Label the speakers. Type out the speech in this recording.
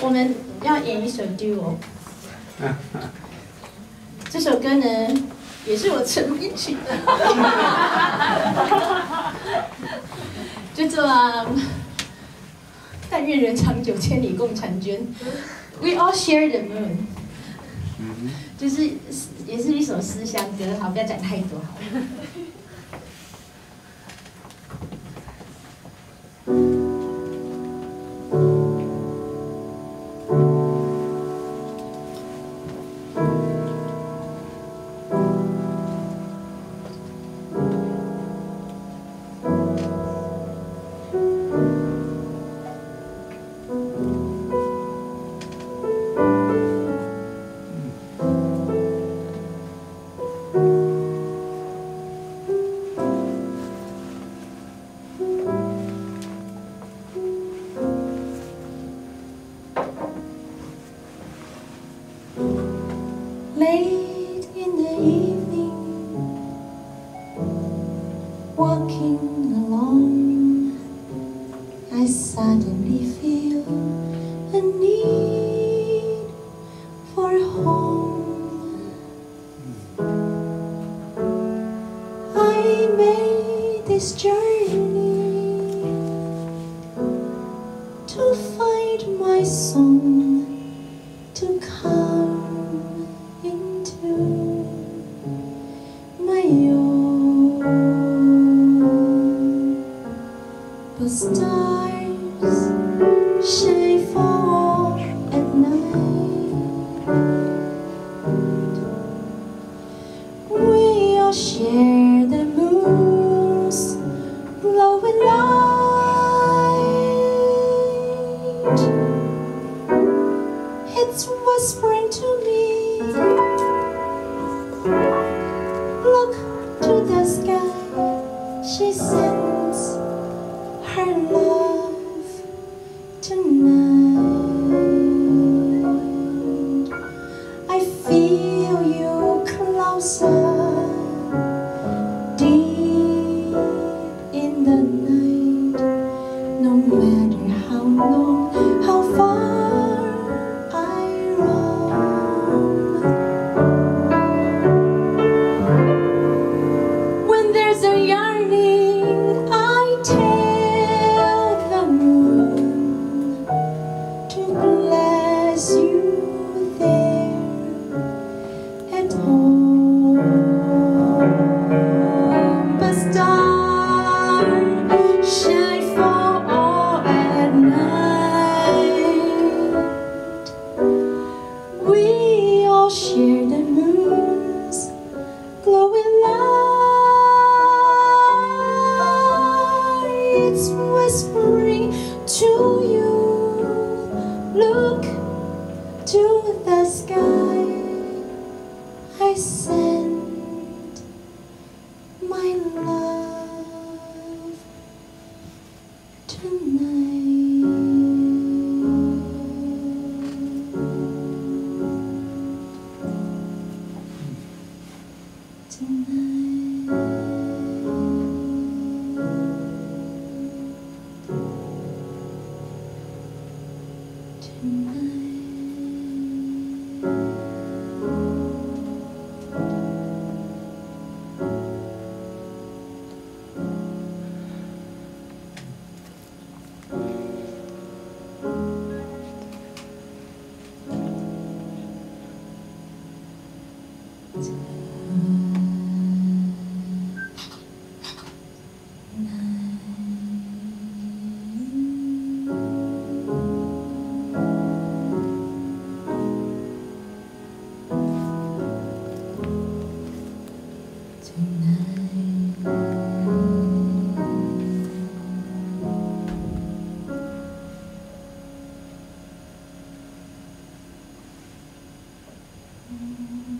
Speaker 1: 我们要演一首 duo。这首歌呢，也是我陈编曲的，叫做《但愿人长久，千里共婵娟》。We all share the moon，就是也是一首思乡歌。好，不要讲太多。好。Late suddenly feel a need for home. I made this journey to find my song to come into my own. But stars share the moon's glowing light. It's whispering to me. Look to the sky. She sends her love feel you closer, deep in the night. No matter how long, how far I roam. When there's a yearning, Look to the sky. I send my love tonight. Tonight. Mm-hmm.